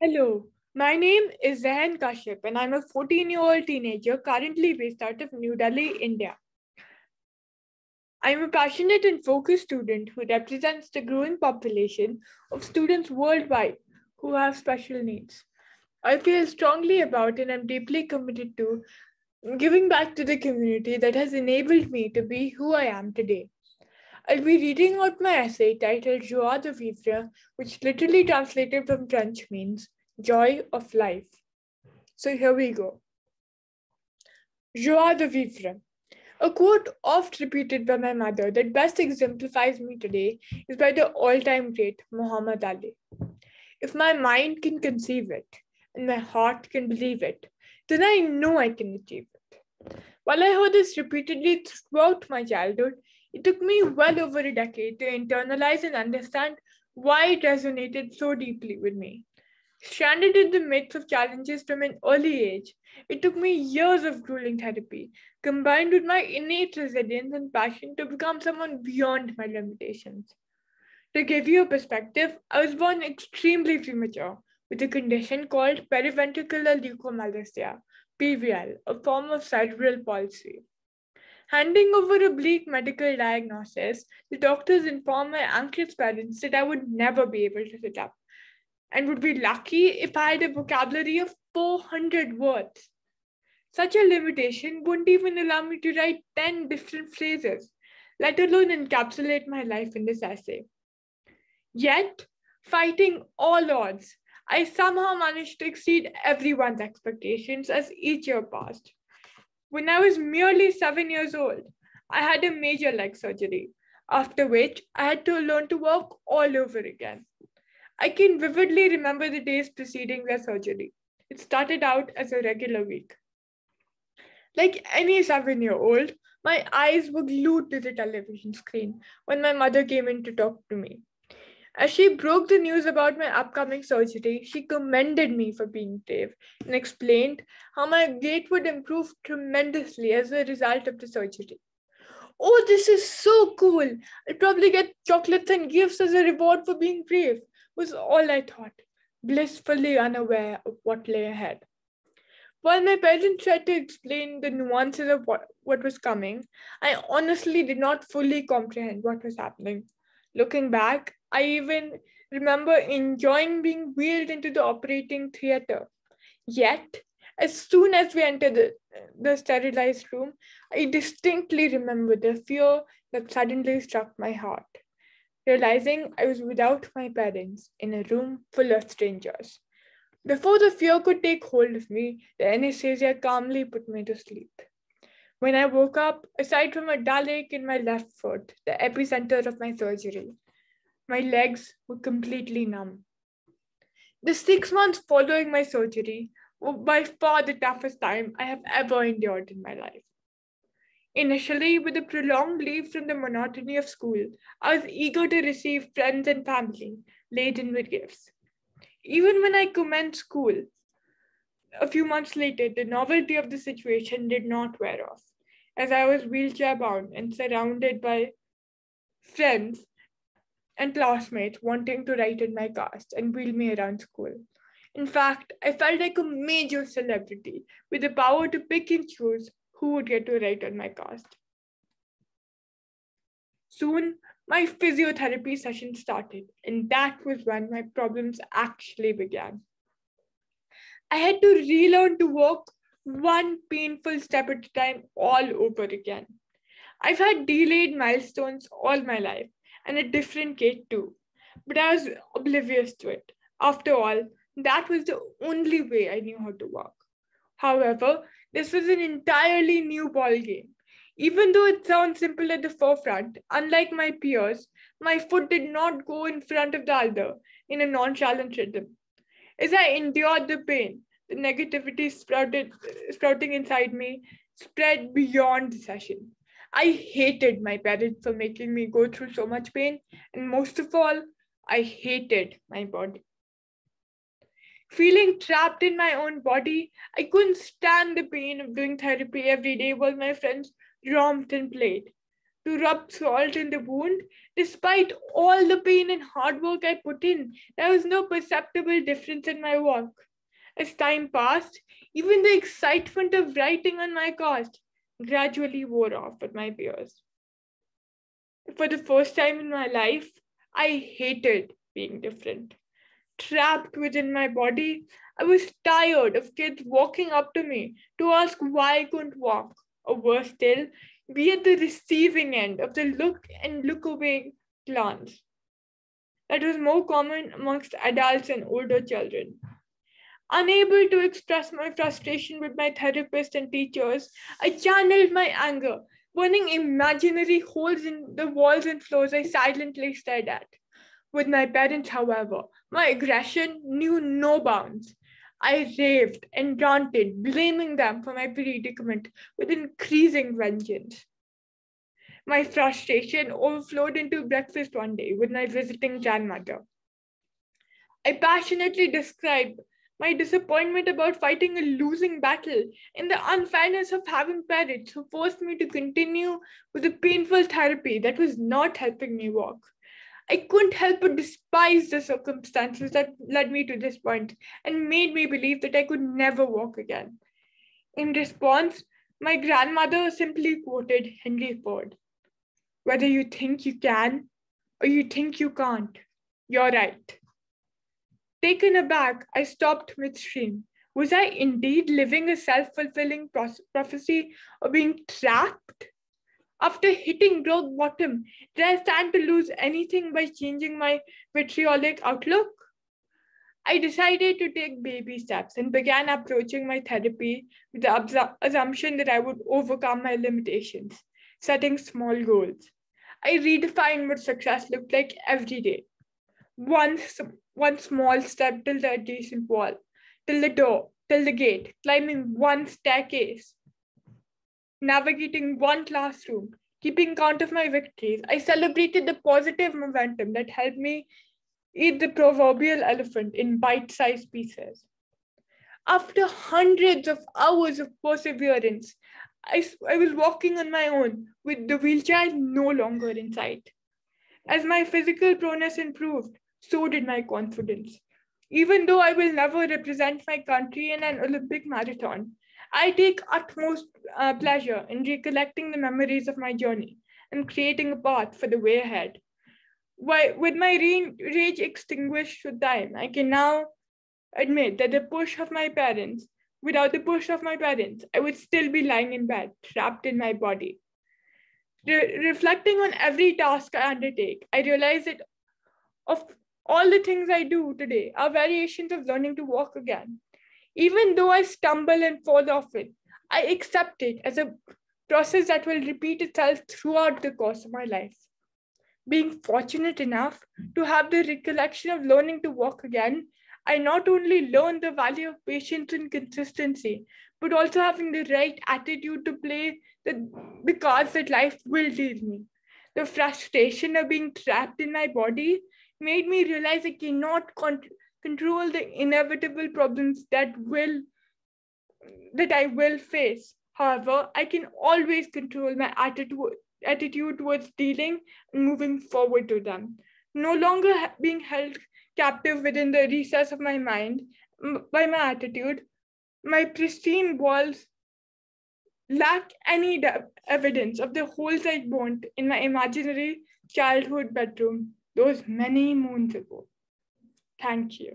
Hello, my name is Zahan Kashyap and I'm a 14 year old teenager currently based out of New Delhi, India. I'm a passionate and focused student who represents the growing population of students worldwide who have special needs. I feel strongly about and I'm deeply committed to giving back to the community that has enabled me to be who I am today. I'll be reading out my essay titled Joie de Vivre, which literally translated from French means joy of life. So here we go. Joie de Vivre. A quote oft repeated by my mother that best exemplifies me today is by the all time great Muhammad Ali. If my mind can conceive it and my heart can believe it, then I know I can achieve it. While I heard this repeatedly throughout my childhood, it took me well over a decade to internalize and understand why it resonated so deeply with me. Stranded in the midst of challenges from an early age, it took me years of grueling therapy, combined with my innate resilience and passion to become someone beyond my limitations. To give you a perspective, I was born extremely premature with a condition called periventricular leukomalacia, PVL, a form of cerebral palsy. Handing over a bleak medical diagnosis, the doctors informed my anxious parents that I would never be able to sit up and would be lucky if I had a vocabulary of 400 words. Such a limitation wouldn't even allow me to write 10 different phrases, let alone encapsulate my life in this essay. Yet, fighting all odds, I somehow managed to exceed everyone's expectations as each year passed. When I was merely seven years old, I had a major leg surgery, after which I had to learn to walk all over again. I can vividly remember the days preceding the surgery. It started out as a regular week. Like any seven year old, my eyes were glued to the television screen when my mother came in to talk to me. As she broke the news about my upcoming surgery, she commended me for being brave and explained how my gait would improve tremendously as a result of the surgery. Oh, this is so cool! I'll probably get chocolates and gifts as a reward for being brave, was all I thought, blissfully unaware of what lay ahead. While my parents tried to explain the nuances of what, what was coming, I honestly did not fully comprehend what was happening. Looking back, I even remember enjoying being wheeled into the operating theater. Yet, as soon as we entered the, the sterilized room, I distinctly remember the fear that suddenly struck my heart, realizing I was without my parents in a room full of strangers. Before the fear could take hold of me, the anesthesia calmly put me to sleep. When I woke up, aside from a dull ache in my left foot, the epicenter of my surgery, my legs were completely numb. The six months following my surgery were by far the toughest time I have ever endured in my life. Initially, with a prolonged leave from the monotony of school, I was eager to receive friends and family laden with gifts. Even when I commenced school, a few months later, the novelty of the situation did not wear off, as I was wheelchair bound and surrounded by friends and classmates wanting to write in my cast and wheel me around school. In fact, I felt like a major celebrity with the power to pick and choose who would get to write on my cast. Soon, my physiotherapy session started, and that was when my problems actually began. I had to relearn to walk one painful step at a time all over again. I've had delayed milestones all my life, and a different gait too. But I was oblivious to it. After all, that was the only way I knew how to walk. However, this was an entirely new ballgame. Even though it sounds simple at the forefront, unlike my peers, my foot did not go in front of the other in a nonchalant rhythm. As I endured the pain, the negativity sprouted, sprouting inside me spread beyond the session. I hated my parents for making me go through so much pain, and most of all, I hated my body. Feeling trapped in my own body, I couldn't stand the pain of doing therapy every day while my friends romped and played. to rub salt in the wound. Despite all the pain and hard work I put in, there was no perceptible difference in my walk. As time passed, even the excitement of writing on my cast gradually wore off with my peers. For the first time in my life, I hated being different. Trapped within my body, I was tired of kids walking up to me to ask why I couldn't walk, or worse still, be at the receiving end of the look and look away glance. That was more common amongst adults and older children. Unable to express my frustration with my therapist and teachers, I channeled my anger, burning imaginary holes in the walls and floors I silently stared at. With my parents, however, my aggression knew no bounds. I raved and ranted, blaming them for my predicament with increasing vengeance. My frustration overflowed into breakfast one day with my visiting grandmother. I passionately described my disappointment about fighting a losing battle and the unfairness of having parents who forced me to continue with a painful therapy that was not helping me walk. I couldn't help but despise the circumstances that led me to this point and made me believe that I could never walk again. In response, my grandmother simply quoted Henry Ford Whether you think you can or you think you can't, you're right. Taken aback, I stopped midstream. Was I indeed living a self fulfilling prophecy or being trapped? After hitting rock bottom, did I stand to lose anything by changing my vitriolic outlook? I decided to take baby steps and began approaching my therapy with the assumption that I would overcome my limitations, setting small goals. I redefined what success looked like every day. One, one small step till the adjacent wall, till the door, till the gate, climbing one staircase, navigating one classroom, keeping count of my victories. I celebrated the positive momentum that helped me eat the proverbial elephant in bite sized pieces. After hundreds of hours of perseverance, I, I was walking on my own with the wheelchair no longer in sight. As my physical proneness improved, so did my confidence. Even though I will never represent my country in an Olympic marathon, I take utmost uh, pleasure in recollecting the memories of my journey and creating a path for the way ahead. Why, with my rage extinguished with time, I can now admit that the push of my parents, without the push of my parents, I would still be lying in bed, trapped in my body. Re- reflecting on every task I undertake, I realize that of all the things I do today are variations of learning to walk again. Even though I stumble and fall often, I accept it as a process that will repeat itself throughout the course of my life. Being fortunate enough to have the recollection of learning to walk again, I not only learned the value of patience and consistency, but also having the right attitude to play the, the cards that life will deal me. The frustration of being trapped in my body made me realize I cannot con- control the inevitable problems that will that I will face. However, I can always control my attitude attitude towards dealing and moving forward to them. No longer being held captive within the recess of my mind by my attitude, my pristine walls lack any de- evidence of the holes I burnt in my imaginary childhood bedroom those many moons ago. Thank you.